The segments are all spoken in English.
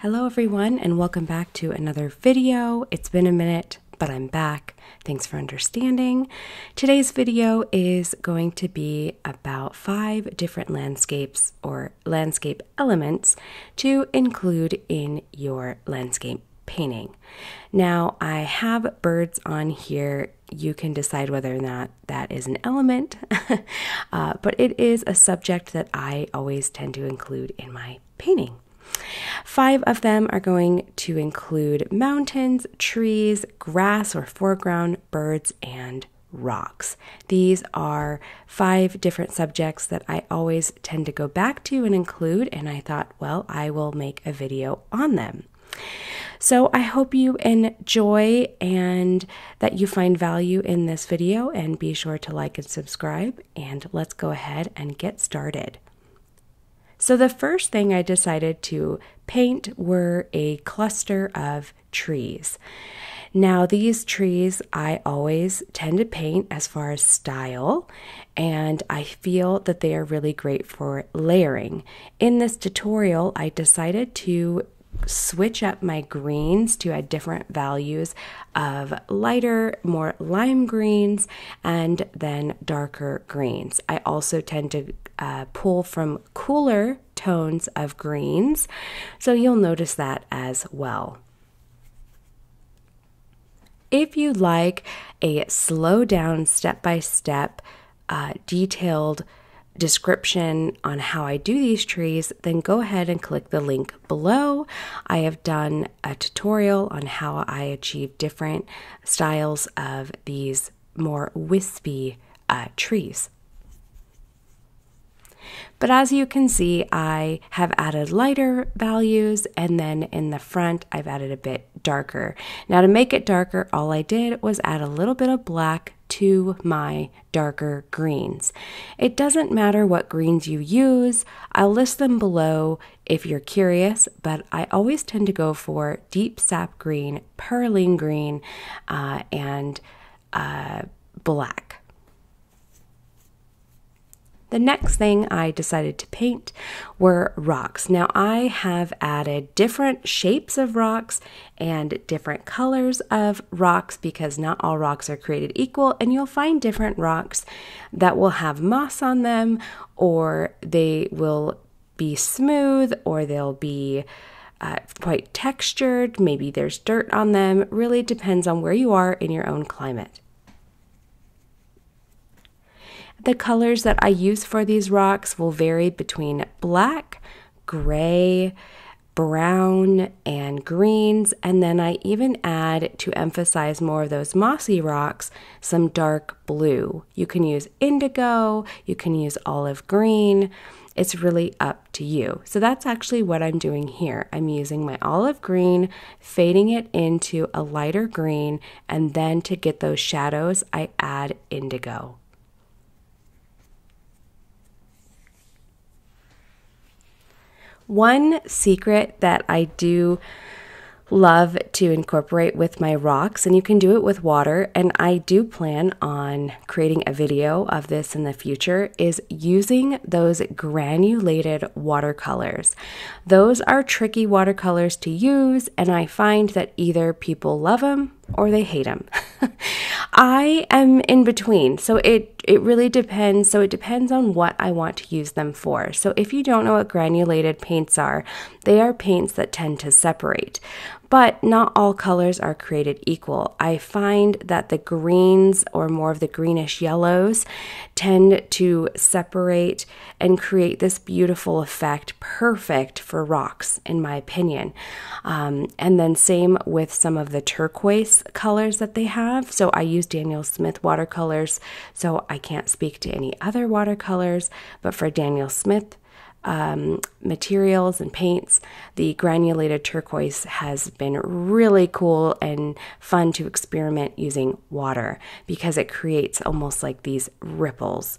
Hello, everyone, and welcome back to another video. It's been a minute, but I'm back. Thanks for understanding. Today's video is going to be about five different landscapes or landscape elements to include in your landscape painting. Now, I have birds on here. You can decide whether or not that is an element, uh, but it is a subject that I always tend to include in my painting. Five of them are going to include mountains, trees, grass or foreground, birds, and rocks. These are five different subjects that I always tend to go back to and include, and I thought, well, I will make a video on them. So I hope you enjoy and that you find value in this video and be sure to like and subscribe and let's go ahead and get started. So, the first thing I decided to paint were a cluster of trees. Now, these trees I always tend to paint as far as style, and I feel that they are really great for layering. In this tutorial, I decided to switch up my greens to add different values of lighter, more lime greens, and then darker greens. I also tend to uh, pull from cooler tones of greens, so you'll notice that as well. If you'd like a slow down, step by step, detailed description on how I do these trees, then go ahead and click the link below. I have done a tutorial on how I achieve different styles of these more wispy uh, trees. But as you can see, I have added lighter values and then in the front, I've added a bit darker. Now to make it darker, all I did was add a little bit of black to my darker greens. It doesn't matter what greens you use, I'll list them below if you're curious, but I always tend to go for deep sap green, perylene green, uh, and uh, black. The next thing I decided to paint were rocks. Now, I have added different shapes of rocks and different colors of rocks because not all rocks are created equal, and you'll find different rocks that will have moss on them, or they will be smooth, or they'll be uh, quite textured. Maybe there's dirt on them. Really depends on where you are in your own climate. The colors that I use for these rocks will vary between black, gray, brown, and greens. And then I even add, to emphasize more of those mossy rocks, some dark blue. You can use indigo, you can use olive green. It's really up to you. So that's actually what I'm doing here. I'm using my olive green, fading it into a lighter green, and then to get those shadows, I add indigo. One secret that I do love to incorporate with my rocks, and you can do it with water. And I do plan on creating a video of this in the future, is using those granulated watercolors. Those are tricky watercolors to use, and I find that either people love them or they hate them. I am in between. So it it really depends. So it depends on what I want to use them for. So if you don't know what granulated paints are, they are paints that tend to separate. But not all colors are created equal. I find that the greens or more of the greenish yellows tend to separate and create this beautiful effect, perfect for rocks, in my opinion. Um, and then, same with some of the turquoise colors that they have. So, I use Daniel Smith watercolors, so I can't speak to any other watercolors, but for Daniel Smith, um, materials and paints, the granulated turquoise has been really cool and fun to experiment using water because it creates almost like these ripples.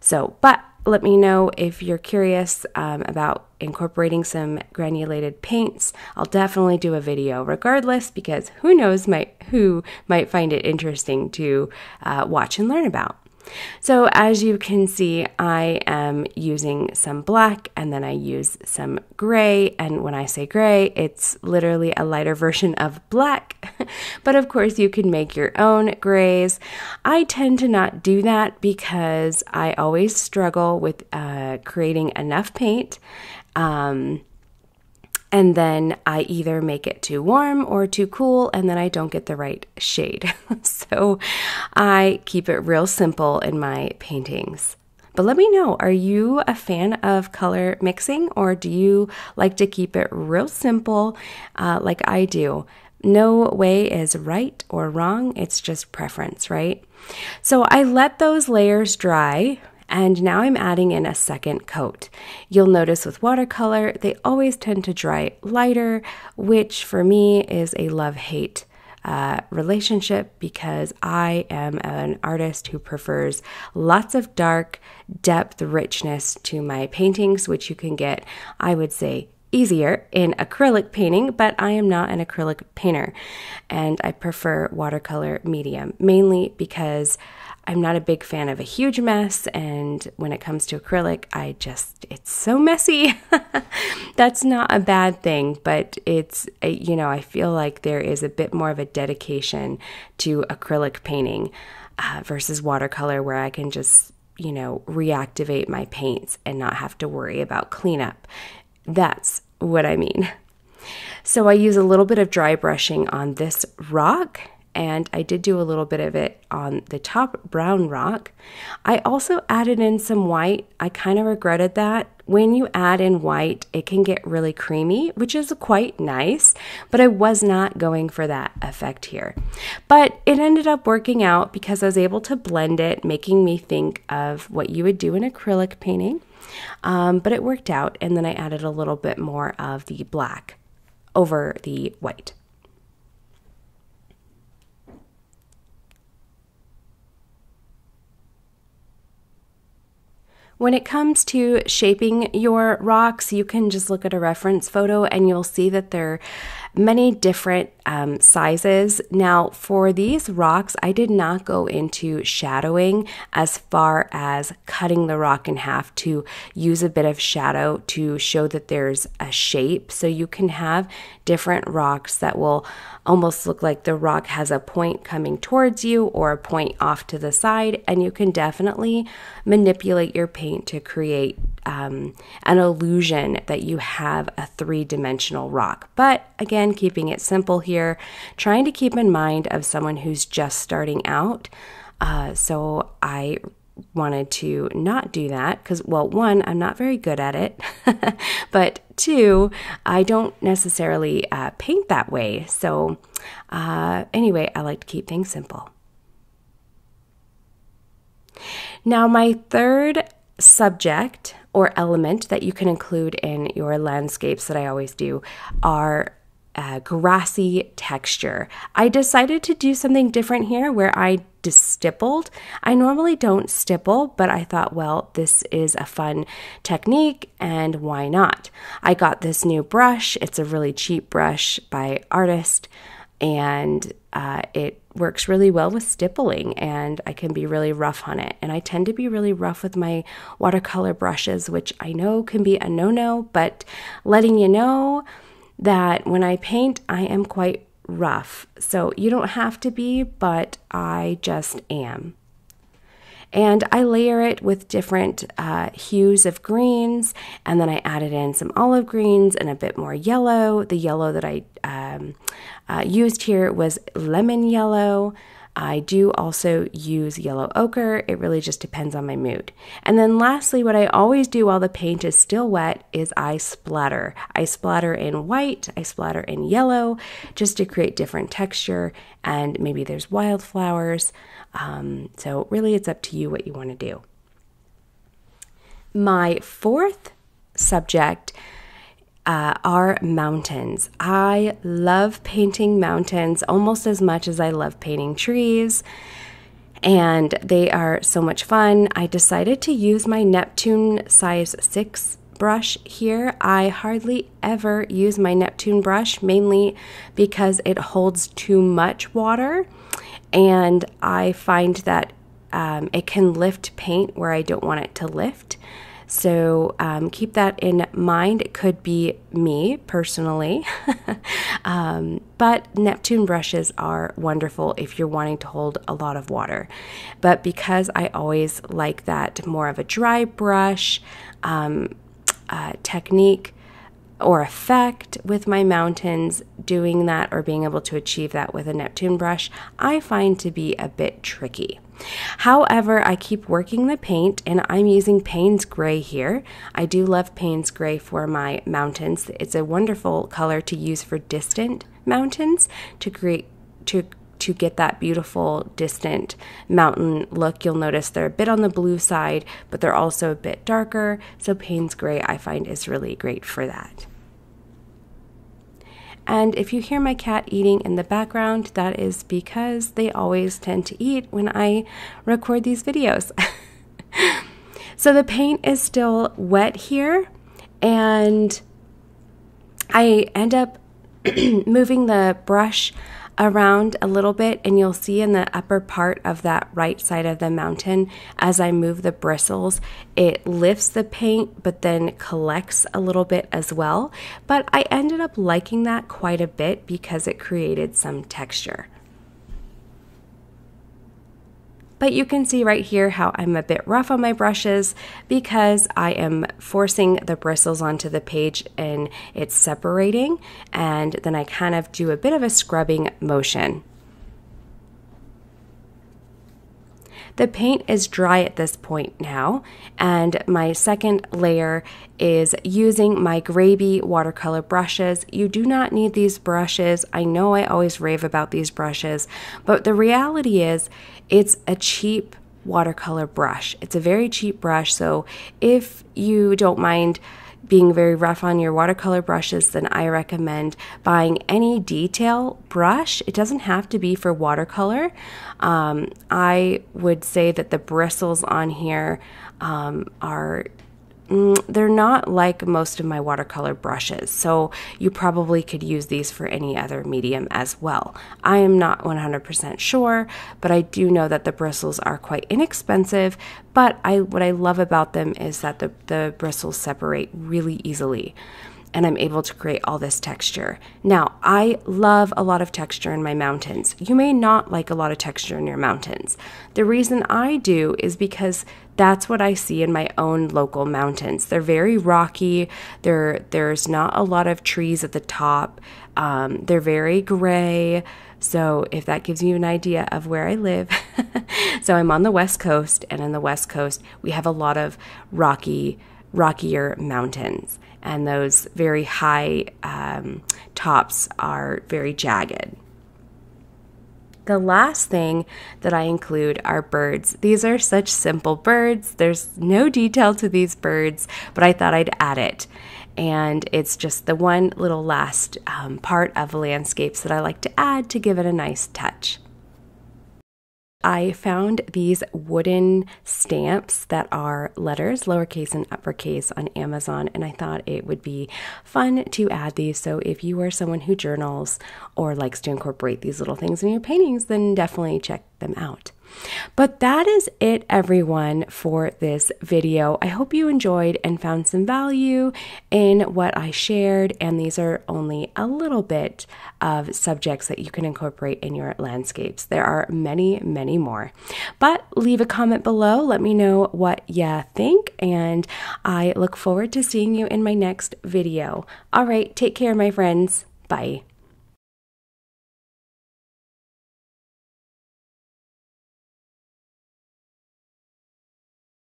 So, but let me know if you're curious um, about incorporating some granulated paints. I'll definitely do a video regardless because who knows might who might find it interesting to uh, watch and learn about. So as you can see, I am using some black and then I use some gray. And when I say gray, it's literally a lighter version of black. but of course, you can make your own grays. I tend to not do that because I always struggle with uh, creating enough paint. Um, and then I either make it too warm or too cool, and then I don't get the right shade. so I keep it real simple in my paintings. But let me know are you a fan of color mixing, or do you like to keep it real simple uh, like I do? No way is right or wrong, it's just preference, right? So I let those layers dry and now I'm adding in a second coat. You'll notice with watercolor, they always tend to dry lighter, which for me is a love hate uh, relationship because I am an artist who prefers lots of dark, depth, richness to my paintings, which you can get, I would say, easier in acrylic painting, but I am not an acrylic painter and I prefer watercolor medium mainly because I'm not a big fan of a huge mess, and when it comes to acrylic, I just, it's so messy. That's not a bad thing, but it's, you know, I feel like there is a bit more of a dedication to acrylic painting uh, versus watercolor, where I can just, you know, reactivate my paints and not have to worry about cleanup. That's what I mean. So I use a little bit of dry brushing on this rock and I did do a little bit of it on the top brown rock. I also added in some white. I kind of regretted that. When you add in white, it can get really creamy, which is quite nice, but I was not going for that effect here. But it ended up working out because I was able to blend it, making me think of what you would do in acrylic painting. Um, but it worked out, and then I added a little bit more of the black over the white. When it comes to shaping your rocks, you can just look at a reference photo and you'll see that there are many different um, sizes. Now, for these rocks, I did not go into shadowing as far as cutting the rock in half to use a bit of shadow to show that there's a shape. So you can have different rocks that will almost look like the rock has a point coming towards you or a point off to the side, and you can definitely manipulate your paint to create um, an illusion that you have a three dimensional rock. But again, keeping it simple here, trying to keep in mind of someone who's just starting out. Uh, so I wanted to not do that because, well, one, I'm not very good at it, but two, I don't necessarily uh, paint that way. So, uh, anyway, I like to keep things simple. Now, my third subject or element that you can include in your landscapes that I always do are uh, grassy texture. I decided to do something different here where I stippled. I normally don't stipple, but I thought, well, this is a fun technique and why not? I got this new brush. It's a really cheap brush by Artist and uh, it works really well with stippling and I can be really rough on it. And I tend to be really rough with my watercolor brushes, which I know can be a no no, but letting you know that when I paint, I am quite rough. So you don't have to be, but I just am. And I layer it with different uh, hues of greens, and then I added in some olive greens and a bit more yellow. The yellow that I um, uh, used here was lemon yellow. I do also use yellow ochre. It really just depends on my mood. And then lastly, what I always do while the paint is still wet is I splatter. I splatter in white, I splatter in yellow, just to create different texture. And maybe there's wildflowers. Um, so really, it's up to you what you want to do. My fourth subject uh, are mountains. I love painting mountains almost as much as I love painting trees, and they are so much fun. I decided to use my Neptune size 6 brush here. I hardly ever use my Neptune brush, mainly because it holds too much water, and I find that um, it can lift paint where I don't want it to lift. So um, keep that in mind. It could be me personally, um, but Neptune brushes are wonderful if you're wanting to hold a lot of water. But because I always like that more of a dry brush um, uh, technique, or effect with my mountains, doing that or being able to achieve that with a Neptune brush, I find to be a bit tricky. However, I keep working the paint and I'm using Payne's Gray here. I do love Payne's Gray for my mountains. It's a wonderful color to use for distant mountains to create to to get that beautiful distant mountain look. You'll notice they're a bit on the blue side, but they're also a bit darker. So Payne's Gray I find is really great for that. And if you hear my cat eating in the background, that is because they always tend to eat when I record these videos. so the paint is still wet here, and I end up moving the brush around a little bit and you'll see in the upper part of that right side of the mountain as I move the bristles it lifts the paint but then collects a little bit as well but I ended up liking that quite a bit because it created some texture. But you can see right here how I'm a bit rough on my brushes because I am forcing the bristles onto the page and it's separating and then I kind of do a bit of a scrubbing motion. The paint is dry at this point now, and my second layer is using my Grabie watercolor brushes. You do not need these brushes. I know I always rave about these brushes, but the reality is it's a cheap watercolor brush. It's a very cheap brush, so if you don't mind being very rough on your watercolor brushes, then I recommend buying any detail brush. It doesn't have to be for watercolor. Um, I would say that the bristles on here um, are Mm, they're not like most of my watercolor brushes, so you probably could use these for any other medium as well. I am not 100% sure, but I do know that the bristles are quite inexpensive, but I what I love about them is that the, the bristles separate really easily and I'm able to create all this texture. Now, I love a lot of texture in my mountains. You may not like a lot of texture in your mountains. The reason I do is because that's what I see in my own local mountains. They're very rocky. There, there's not a lot of trees at the top. Um, they're very gray. So, if that gives you an idea of where I live, so I'm on the West Coast, and in the West Coast, we have a lot of rocky, rockier mountains and those very high um, tops are very jagged. The last thing that I include are birds. These are such simple birds. There's no detail to these birds, but I thought I'd add it. And it's just the one little last um, part of landscapes that I like to add to give it a nice touch. I found these wooden stamps that are letters, lowercase and uppercase, on Amazon, and I thought it would be fun to add these. So, if you are someone who journals or likes to incorporate these little things in your paintings, then definitely check them out. But that is it, everyone, for this video. I hope you enjoyed and found some value in what I shared. And these are only a little bit of subjects that you can incorporate in your landscapes. There are many, many more. But leave a comment below. Let me know what you think. And I look forward to seeing you in my next video. All right, take care, my friends. Bye.